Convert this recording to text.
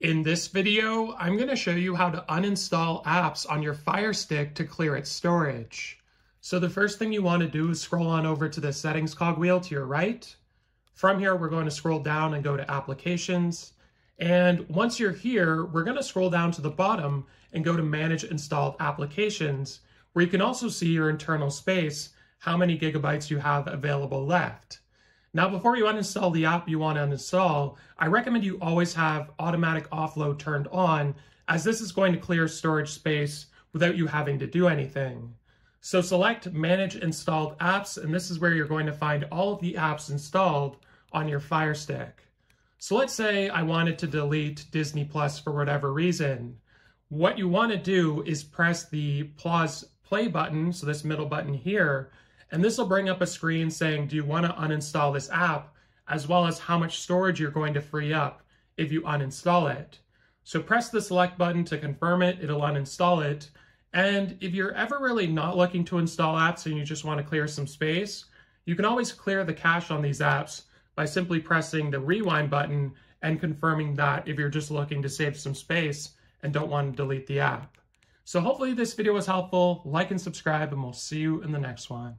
In this video, I'm going to show you how to uninstall apps on your Fire Stick to clear its storage. So the first thing you want to do is scroll on over to the settings cogwheel to your right. From here, we're going to scroll down and go to applications. And once you're here, we're going to scroll down to the bottom and go to manage installed applications, where you can also see your internal space, how many gigabytes you have available left. Now, before you uninstall the app you want to uninstall, I recommend you always have automatic offload turned on, as this is going to clear storage space without you having to do anything. So select Manage Installed Apps, and this is where you're going to find all of the apps installed on your Fire Stick. So let's say I wanted to delete Disney Plus for whatever reason. What you want to do is press the pause play button, so this middle button here, and this will bring up a screen saying, do you want to uninstall this app, as well as how much storage you're going to free up if you uninstall it. So press the select button to confirm it, it'll uninstall it. And if you're ever really not looking to install apps and you just want to clear some space, you can always clear the cache on these apps by simply pressing the rewind button and confirming that if you're just looking to save some space and don't want to delete the app. So hopefully this video was helpful. Like and subscribe and we'll see you in the next one.